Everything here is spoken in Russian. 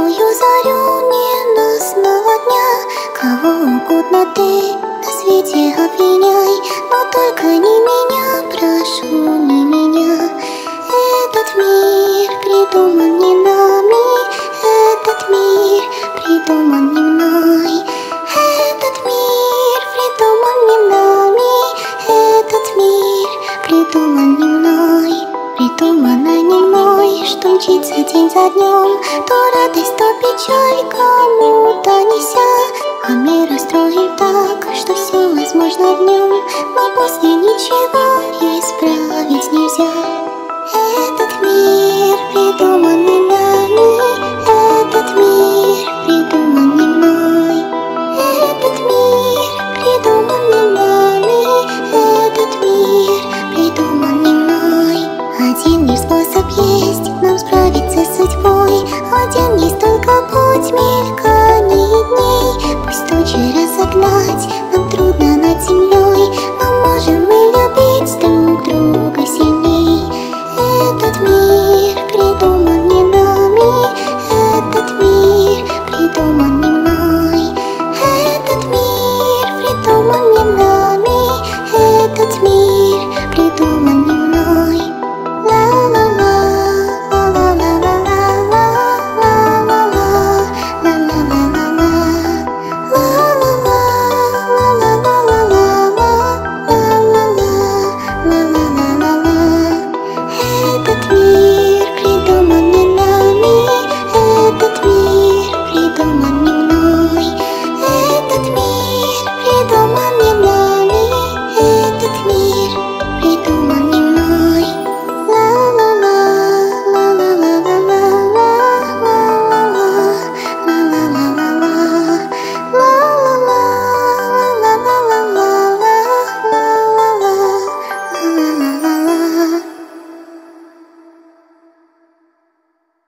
светлую зарю ненастного дня. Кого угодно ты на свете обвиняй. Но только не меня, прошу, не меня. Этот мир придуман не нами. Этот мир придуман не мной. Этот мир придуман не нами. Этот мир придуман не мной. Придумано не мной, мной, что мчится день за днем, То радость, то печаль кому-то неся, А мир устроен так, что все возможно в нем, Но после ничего исправить нельзя. Этот мир придуманный нами, Этот мир придуманный мной, Этот мир придуманный нами, Этот мир придуманный мной. Один мир ночи разогнать